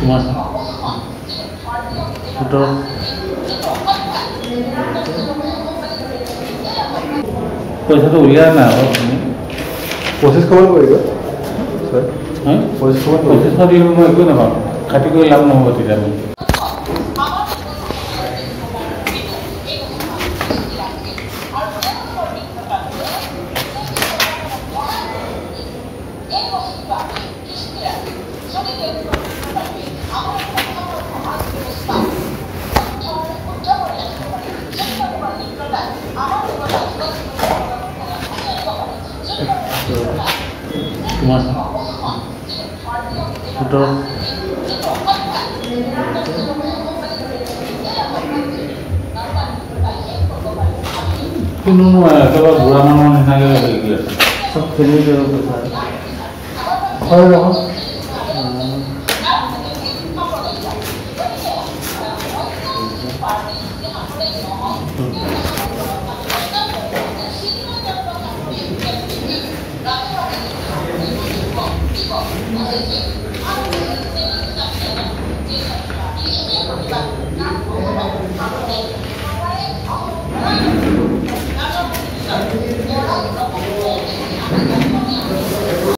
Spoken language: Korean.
Cuma Betul 그래서 우리가 나요. 어디서 커버한 거 이거? 어디서 커버한 거? 어디서 커버한 거 이거 뭐 나와. কাটি কৰি লাভ নহ'ব 흰눈화에다가 물 하나만 해놔야 되겠어요. 저 그늘이라고 잘. 커요?